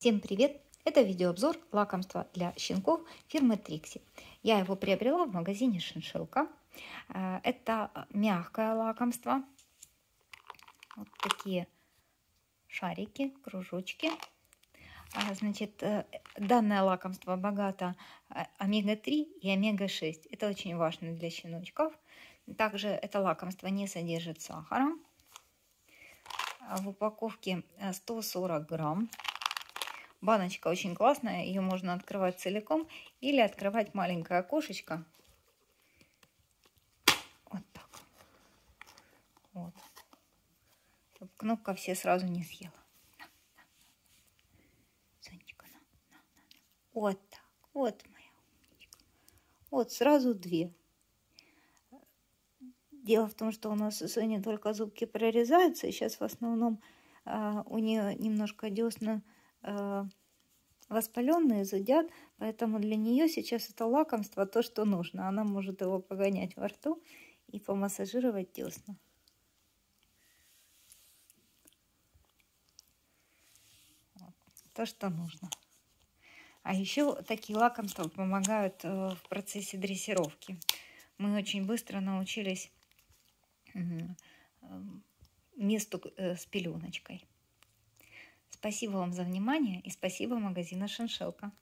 Всем привет! Это видеообзор лакомства для щенков фирмы Трикси. Я его приобрела в магазине Шиншилка. Э, это мягкое лакомство. Вот такие шарики, кружочки. А, значит, э, данное лакомство богато э, омега-3 и омега-6. Это очень важно для щеночков. Также это лакомство не содержит сахара. В упаковке 140 грамм. Баночка очень классная, ее можно открывать целиком или открывать маленькое окошечко. Вот так. Вот. Чтобы кнопка все сразу не съела. На, на. Сонечка, на, на, на. Вот так. Вот моя умничка. Вот сразу две. Дело в том, что у нас у Сони только зубки прорезаются, и сейчас в основном э, у нее немножко десна воспаленные зудят, поэтому для нее сейчас это лакомство то, что нужно. Она может его погонять во рту и помассажировать десна. То, что нужно. А еще такие лакомства помогают э, в процессе дрессировки. Мы очень быстро научились месту э, с пеленочкой. Спасибо вам за внимание и спасибо магазина Шиншелка.